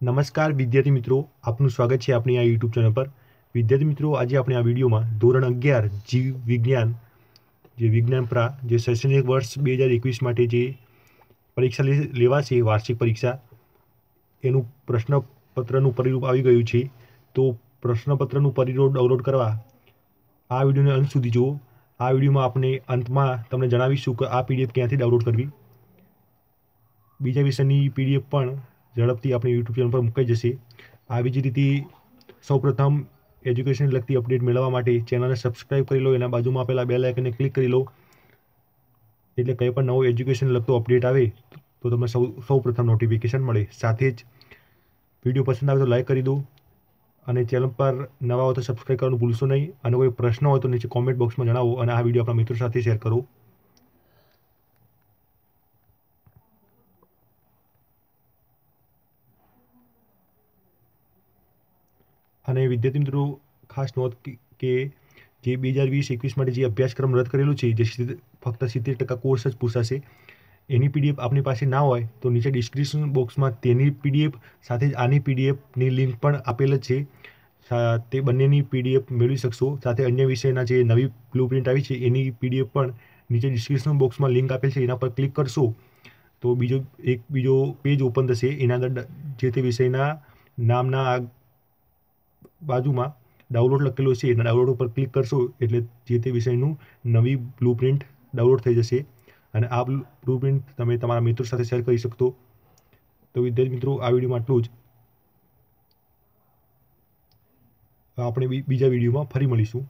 નમસ્કાર વિદ્યાર્થી મિત્રો, આપનું સ્વાગત છે આપણી આ યુટ્યુબ ચેનલ પર. વિદ્યાર્થી મિત્રો, આજે આપણે આ વિડીયોમાં ધોરણ અગિયાર, જીવ વિજ્ઞાન, જે વિજ્ઞાન પ્રા, જે શૈક્ષણિક વર્ષ બે હજાર એકવીસ માટે જે પરીક્ષા લેવાશે, વાર્ષિક પરીક્ષા, એનું પ્રશ્નપત્રનું પરિરૂપ આવી ગયું છે. તો પ્રશ્નપત્રનું પરિરૂપ ડાઉનલોડ કરવા આ વિડીયોને અંત સુધી જુઓ. આ વિડીયોમાં આપણે અંતમાં તમને જણાવીશું કે આ પીડીએફ ક્યાંથી ડાઉનલોડ કરવી. બીજા વિષયની પીડીએફ પણ ઝડપથી આપણે યુટ્યુબ ચેનલ પર મૂકાઈ જશે. આવી જ રીતે સૌપ્રથમ એજ્યુકેશન લગતી અપડેટ મેળવવા માટે ચેનલને સબસ્ક્રાઇબ કરી લો, એના બાજુમાં આપેલા બે લાઇકને ક્લિક કરી લો. એટલે કંઈ પણ નવો એજ્યુકેશન લગતો અપડેટ આવે, તો તમને સૌ, સૌપ્રથમ નોટિફિકેશન મળે. સાથે જ વીડિયો પસંદ આવે તો લાઇક કરી દો. અને ચેનલ પર નવા હોય તો સબસ્ક્રાઈબ કરવાનું ભૂલશો નહીં. અને કોઈ પ્રશ્ન હોય તો નીચે કોમેન્ટ બોક્સમાં જણાવો અને આ વીડિયો આપણા મિત્રો સાથે શેર કરો. અને વિદ્યાર્થી મિત્રો ખાસ નોંધ કે- જે બે હજાર વીસ એકવીસ માટે જે અભ્યાસક્રમ રદ કરેલો છે, જે ફક્ત સિત્તેર ટકા કોર્સ જ પૂછાશે, એની પીડીએફ આપની પાસે ના હોય, તો નીચે ડિસ્ક્રિપ્શન બોક્સમાં તેની પીડીએફ સાથે જ આની પીડીએફની લિંક પણ આપેલ જ છે. તે બંનેની પીડીએફ મેળવી શકશો. સાથે અન્ય વિષયના જે નવી બ્લુ પ્રિન્ટ આવી છે, એની પીડીએફ પણ નીચે ડિસ્ક્રિપ્શન બોક્સમાં લિંક આપેલ છે, એના પર ક્લિક કરશો, તો બીજો, એક બીજો પેજ ઓપન થશે. એના અંદર જે તે વિષયના નામના બાજુમાં ડાઉનલોડ લખેલો છે એના ડાઉનલોડ ઉપર ક્લિક કરશો એટલે જે તે વિષયનું નવી બ્લુ પ્રિન્ટ ડાઉનલોડ થઈ જશે. અને આ બ્લુ પ્રિન્ટ તમે તમારા મિત્રો સાથે શેર કરી શકતો. તો વિદ્યાર્થી મિત્રો, આ વિડીયોમાં આટલું જ. આપણે બીજા વિડીયોમાં ફરી મળીશું.